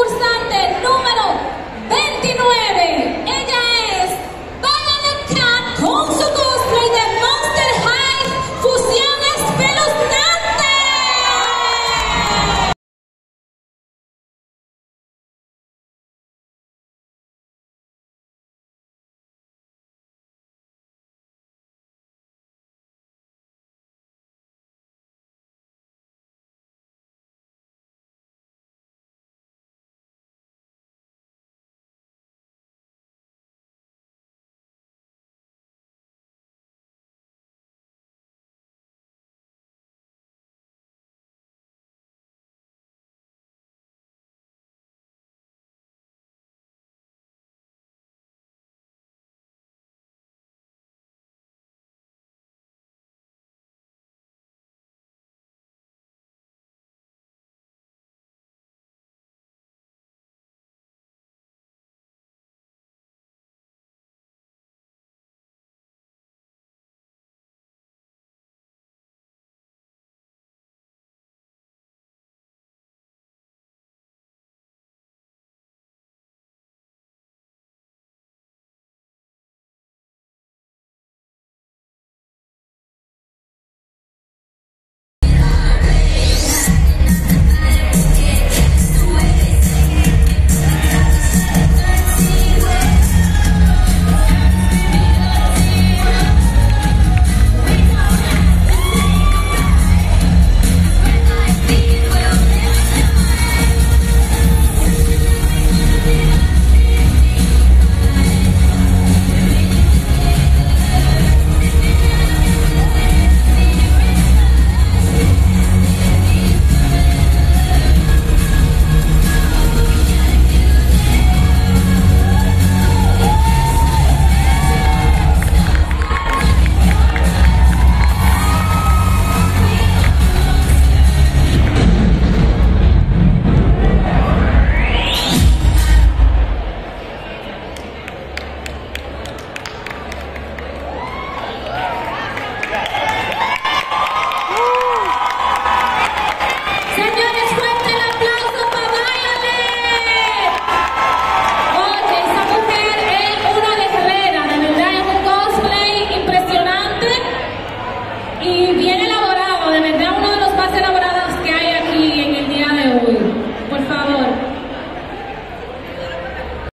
concursante número 29.